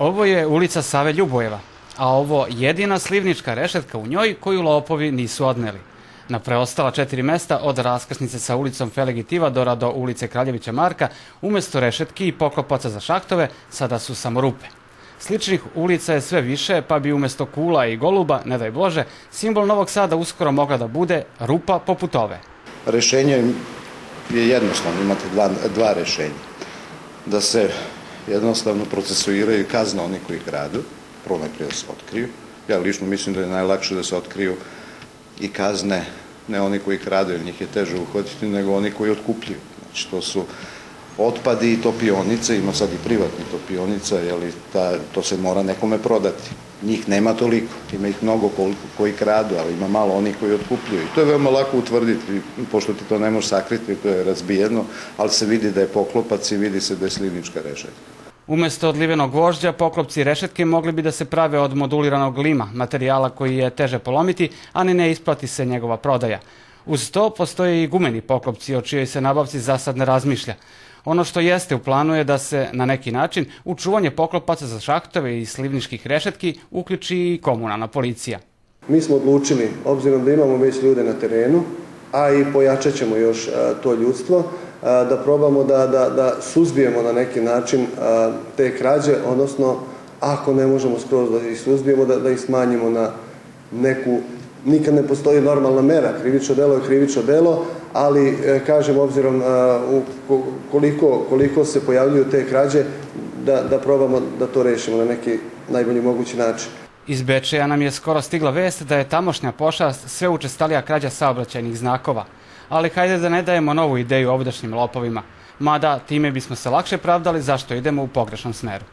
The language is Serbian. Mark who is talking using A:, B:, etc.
A: Ovo je ulica Save Ljubojeva, a ovo jedina slivnička rešetka u njoj koju lopovi nisu odneli. Na preostala četiri mesta od raskrsnice sa ulicom Felegitivadora do ulice Kraljevića Marka, umesto rešetki i poklopaca za šahtove, sada su samo rupe. Sličnih ulica je sve više, pa bi umesto kula i goluba, ne daj Bože, simbol Novog Sada uskoro mogla da bude rupa poput ove.
B: Rešenje je jednostavno, imate dva, dva rešenja. Da se jednostavno procesuiraju kazne oni koji kradu, prvo najprije da se otkriju. Ja lično mislim da je najlakše da se otkriju i kazne ne oni koji kradu, jer njih je teže uhvatiti, nego oni koji otkupljuju. Znači, to su otpadi i topionice, ima sad i privatni topionica, jeli, ta, to se mora nekome prodati. Njih nema toliko, ima ih mnogo koji kradu, ali ima malo onih koji otkupljuju. I to je veoma lako utvrditi, pošto ti to ne može sakriti, to je razbijeno, ali se vidi da je poklopac i vidi se da je slivnička rešetka.
A: Umesto odlivenog vožđa, poklopci rešetke mogli bi da se prave od moduliranog lima, materijala koji je teže polomiti, a ni ne isplati se njegova prodaja. Uz to postoje i gumeni poklopci o čijoj se nabavci za sad ne razmišlja. Ono što jeste u planu je da se na neki način u čuvanje poklopaca za šahtove i slivničkih rešetki uključi i komunalna policija.
C: Mi smo odlučili, obzirom da imamo već ljude na terenu, a i pojačat ćemo još to ljudstvo, da probamo da, da, da suzbijemo na neki način te krađe, odnosno ako ne možemo skroz da ih suzbijemo, da, da ih smanjimo na neku, nikad ne postoji normalna mera, krivično delo je krivično delo, ali e, kažem obzirom koliko, koliko se pojavljuju te krađe, da, da probamo da to rešimo na neki najbolji mogući način.
A: Iz Bečeja nam je skoro stigla vest da je tamošnja pošast sve učestalija krađa saobraćajnih znakova – ali hajde da ne dajemo novu ideju ovdašnjim lopovima. Mada time bismo se lakše pravdali zašto idemo u pogrešnom smeru.